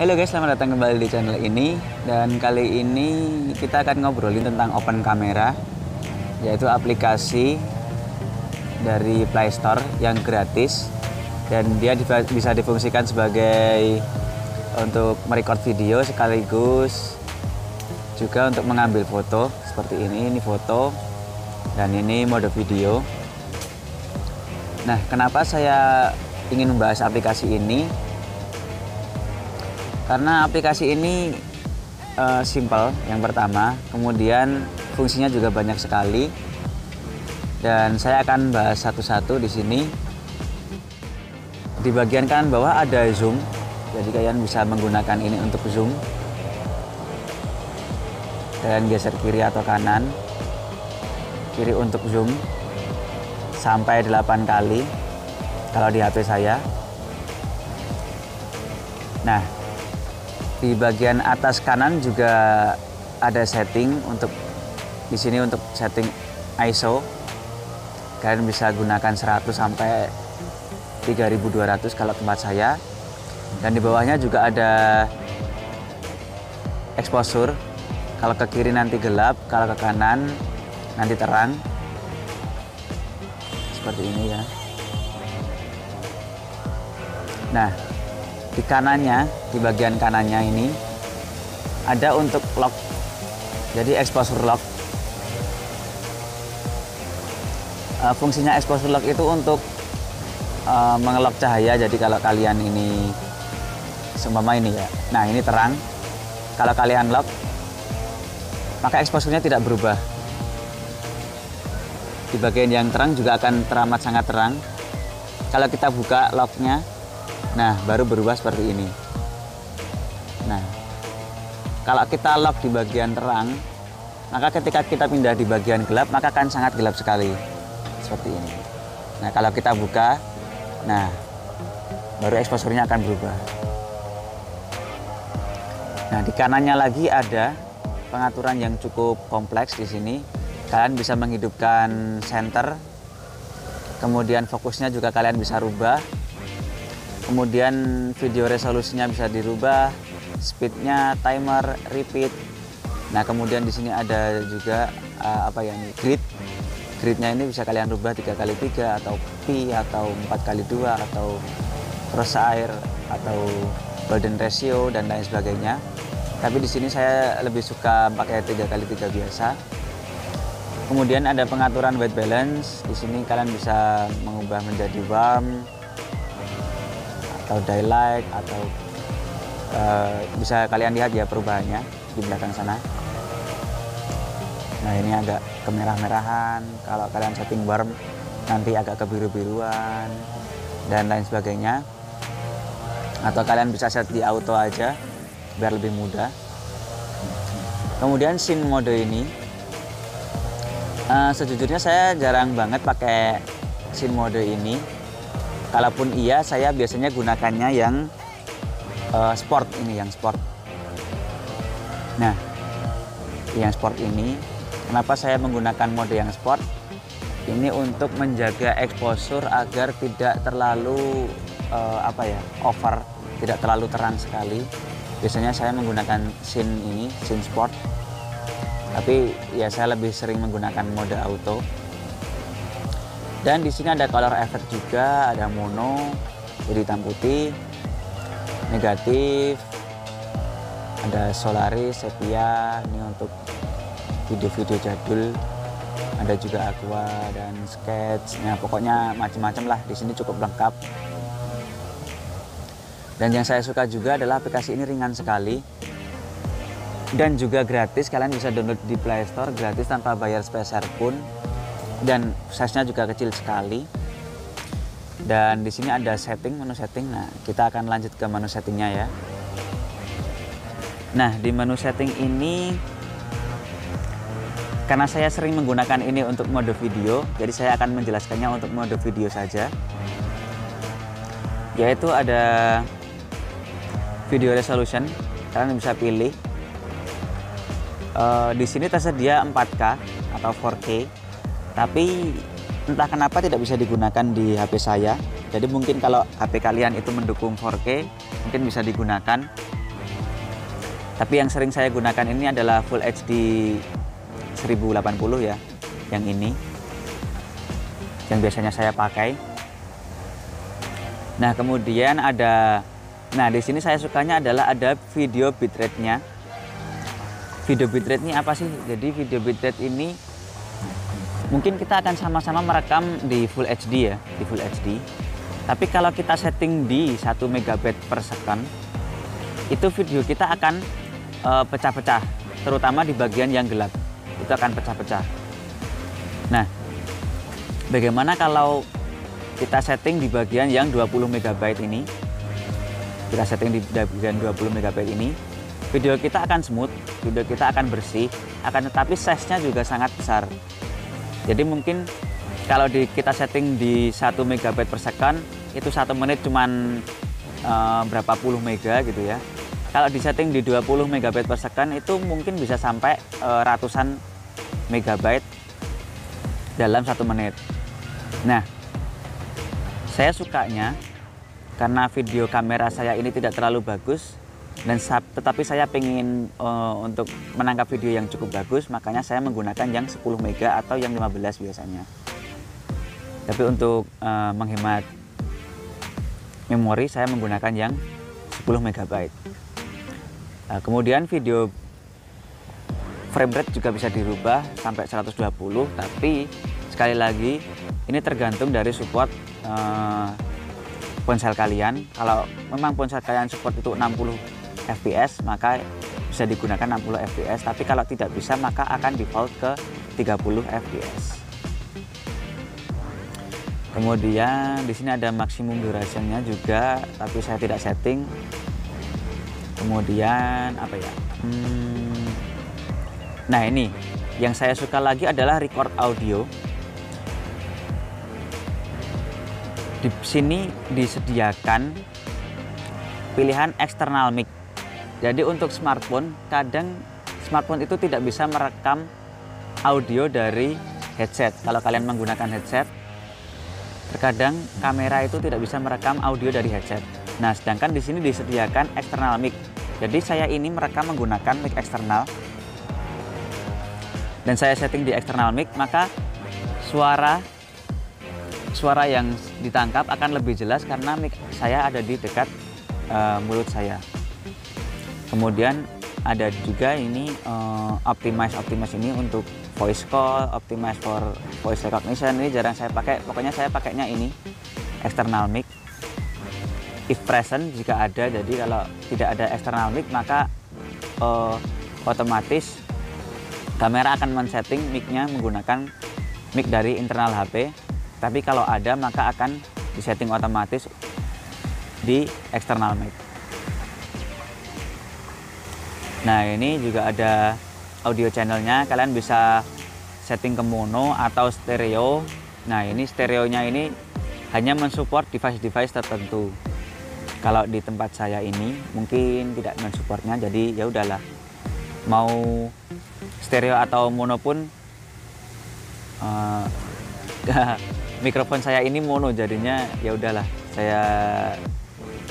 Halo guys, selamat datang kembali di channel ini. Dan kali ini kita akan ngobrolin tentang Open Camera yaitu aplikasi dari Play Store yang gratis. Dan dia bisa difungsikan sebagai untuk merecord video sekaligus juga untuk mengambil foto seperti ini. Ini foto dan ini mode video. Nah kenapa saya ingin membahas aplikasi ini karena aplikasi ini uh, simple yang pertama. Kemudian fungsinya juga banyak sekali. Dan saya akan bahas satu-satu di sini. Di bagian kanan bawah ada zoom. Jadi kalian bisa menggunakan ini untuk zoom. Kalian geser kiri atau kanan. Kiri untuk zoom. Sampai 8 kali. Kalau di HP saya. Nah di bagian atas kanan juga ada setting untuk di sini untuk setting ISO. Kalian bisa gunakan 100 sampai 3200 kalau tempat saya. Dan di bawahnya juga ada exposure. Kalau ke kiri nanti gelap, kalau ke kanan nanti terang. Seperti ini ya. Nah, di kanannya di bagian kanannya ini ada untuk lock. Jadi exposure lock. Uh, fungsinya exposure lock itu untuk uh, mengelok cahaya. Jadi kalau kalian ini seumpama ini ya. Nah ini terang. Kalau kalian lock maka exposure-nya tidak berubah. Di bagian yang terang juga akan teramat sangat terang. Kalau kita buka locknya Nah, baru berubah seperti ini. Nah, kalau kita lock di bagian terang, maka ketika kita pindah di bagian gelap, maka akan sangat gelap sekali. Seperti ini. Nah, kalau kita buka, nah, baru eksposurnya akan berubah. Nah, di kanannya lagi ada pengaturan yang cukup kompleks di sini. Kalian bisa menghidupkan center, kemudian fokusnya juga kalian bisa rubah kemudian video resolusinya bisa dirubah speednya timer repeat. Nah kemudian di sini ada juga uh, apa ya ini grid. Gridnya ini bisa kalian rubah tiga kali tiga atau pi atau empat kali dua atau crosshair atau golden ratio dan lain sebagainya. Tapi di sini saya lebih suka pakai tiga kali tiga biasa. Kemudian ada pengaturan white balance. Di sini kalian bisa mengubah menjadi warm atau daylight atau uh, bisa kalian lihat ya perubahannya di belakang sana. Nah ini agak kemerah-merahan. Kalau kalian setting warm nanti agak kebiru-biruan dan lain sebagainya. Atau kalian bisa set di auto aja biar lebih mudah. Kemudian scene mode ini uh, sejujurnya saya jarang banget pakai scene mode ini kalaupun iya saya biasanya gunakannya yang uh, sport ini yang sport. Nah yang sport ini kenapa saya menggunakan mode yang sport? Ini untuk menjaga exposure agar tidak terlalu uh, apa ya over tidak terlalu terang sekali. Biasanya saya menggunakan scene ini scene sport. Tapi ya saya lebih sering menggunakan mode auto dan di sini ada color effect juga, ada mono, jadi hitam putih, negatif, ada Solaris, sepia, ini untuk video-video jadul, ada juga aqua dan sketch, nah pokoknya macam-macam lah. Di sini cukup lengkap. Dan yang saya suka juga adalah aplikasi ini ringan sekali dan juga gratis. Kalian bisa download di Play Store gratis tanpa bayar spesial pun dan size-nya juga kecil sekali. Dan di sini ada setting, menu setting. Nah, kita akan lanjut ke menu settingnya ya. Nah, di menu setting ini karena saya sering menggunakan ini untuk mode video, jadi saya akan menjelaskannya untuk mode video saja. Yaitu ada video resolution, kalian bisa pilih. Uh, di sini tersedia 4K atau 4K tapi entah kenapa tidak bisa digunakan di HP saya. Jadi mungkin kalau HP kalian itu mendukung 4K mungkin bisa digunakan. Tapi yang sering saya gunakan ini adalah Full HD 1080 ya yang ini. Yang biasanya saya pakai. Nah kemudian ada nah di sini saya sukanya adalah ada video bitrate-nya. Video bitrate ini apa sih? Jadi video bitrate ini mungkin kita akan sama-sama merekam di Full HD ya di Full HD tapi kalau kita setting di 1 megabit per second itu video kita akan Eh, pecah-pecah, terutama di bagian yang gelap. Itu akan pecah-pecah. Nah, bagaimana kalau kita setting di bagian yang 20 MB ini? Kita setting di bagian 20 MB ini, video kita akan smooth, video kita akan bersih, akan tetapi size-nya juga sangat besar. Jadi mungkin kalau di, kita setting di 1 MB per second, itu satu menit cuman uh, berapa puluh mega gitu ya kalau disetting di 20 megabit per second itu mungkin bisa sampai e, ratusan megabyte dalam satu menit. Nah, saya sukanya karena video kamera saya ini tidak terlalu bagus dan tetapi saya ingin e, untuk menangkap video yang cukup bagus, makanya saya menggunakan yang 10 mega atau yang 15 biasanya. Tapi untuk e, menghemat memori saya menggunakan yang 10 megabyte. Nah, kemudian video frame rate juga bisa dirubah sampai 120 tapi sekali lagi ini tergantung dari support uh, ponsel kalian kalau memang ponsel kalian support itu 60 fps maka bisa digunakan 60 fps tapi kalau tidak bisa maka akan default ke 30 fps kemudian di sini ada maksimum durasinya juga tapi saya tidak setting. Kemudian apa ya? Hmm, nah ini. Yang saya suka lagi adalah record audio. Di sini disediakan pilihan external mic jadi untuk smartphone kadang smartphone itu tidak bisa merekam audio dari headset kalau kalian menggunakan headset terkadang kamera itu tidak bisa merekam audio dari headset Nah, sedangkan di sini disediakan eksternal mic. Jadi saya ini merekam menggunakan mic eksternal. Dan saya setting di eksternal mic, maka suara suara yang ditangkap akan lebih jelas karena mic saya ada di dekat uh, mulut saya. Kemudian ada juga ini uh, optimize optimize ini untuk voice call, optimize for voice recognition. Ini jarang saya pakai. Pokoknya saya pakainya ini external mic. If present jika ada jadi kalau tidak ada external mic maka uh, otomatis kamera akan men-setting mic-nya menggunakan mic dari internal HP tapi kalau ada maka akan disetting otomatis di external mic nah ini juga ada audio channelnya. Kalian bisa setting ke mono atau stereo. Nah ini stereonya ini hanya mensupport device-device tertentu. Kalau di tempat saya ini mungkin tidak mensupportnya jadi ya udahlah. Mau stereo atau mono pun uh, mikrofon saya ini mono jadinya ya udahlah saya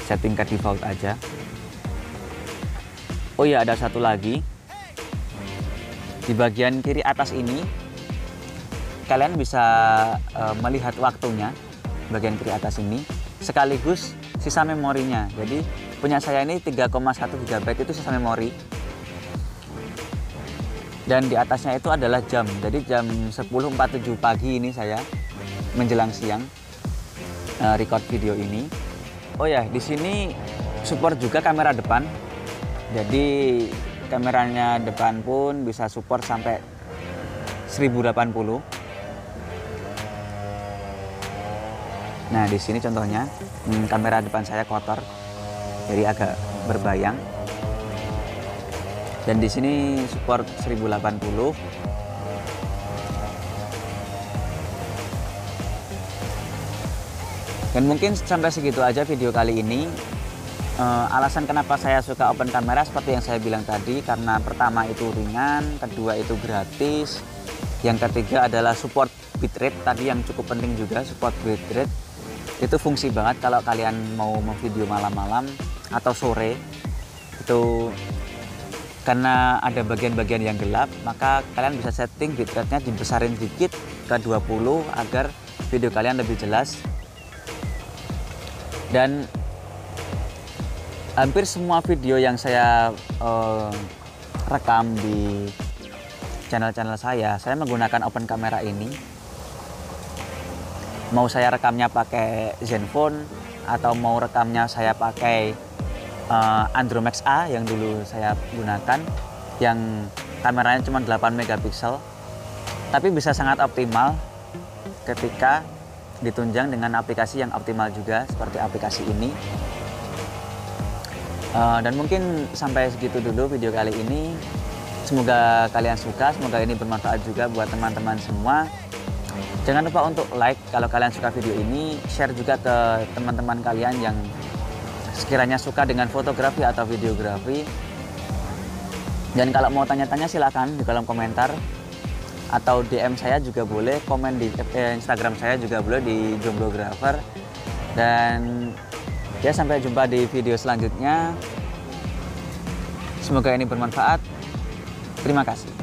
setting ke default aja oh ya ada satu lagi di bagian kiri atas ini kalian bisa uh, melihat waktunya bagian kiri atas ini sekaligus sisa memorinya. Jadi punya saya ini 3,1 GB itu sisa memori. Dan di atasnya itu adalah jam. Jadi jam 10.47 pagi ini saya menjelang siang uh, record video ini. Oh ya, di sini support juga kamera depan. Jadi kameranya depan pun bisa support sampai 1080 Nah, di sini contohnya hmm, kamera depan saya kotor, jadi agak berbayang. Dan di sini support 1080. Dan mungkin sampai segitu aja video kali ini. Uh, alasan kenapa saya suka open kamera seperti yang saya bilang tadi karena pertama itu ringan, kedua itu gratis, yang ketiga adalah support bitrate tadi yang cukup penting juga support bitrate. Itu fungsi banget kalau kalian mau memvideo malam-malam atau sore. Itu karena ada bagian-bagian yang gelap maka kalian bisa setting bitrate-nya dibesarin sedikit ke 20 agar video kalian lebih jelas. Dan hampir semua video yang saya uh, rekam di channel-channel saya saya menggunakan open camera ini. Mau saya rekamnya pakai Zenfone atau mau rekamnya saya pakai uh, Andromax A yang dulu saya gunakan yang kameranya cuma 8 megapiksel tapi bisa sangat optimal ketika ditunjang dengan aplikasi yang optimal juga seperti aplikasi ini uh, dan mungkin sampai segitu dulu video kali ini semoga kalian suka semoga ini bermanfaat juga buat teman-teman semua jangan lupa untuk like kalau kalian suka video ini share juga ke teman-teman kalian yang sekiranya suka dengan fotografi atau videografi. Dan kalau mau tanya-tanya silakan di kolom komentar atau DM saya juga boleh, komen di eh, Instagram saya juga boleh di Jomblografer. Dan ya sampai jumpa di video selanjutnya. Semoga ini bermanfaat. Terima kasih.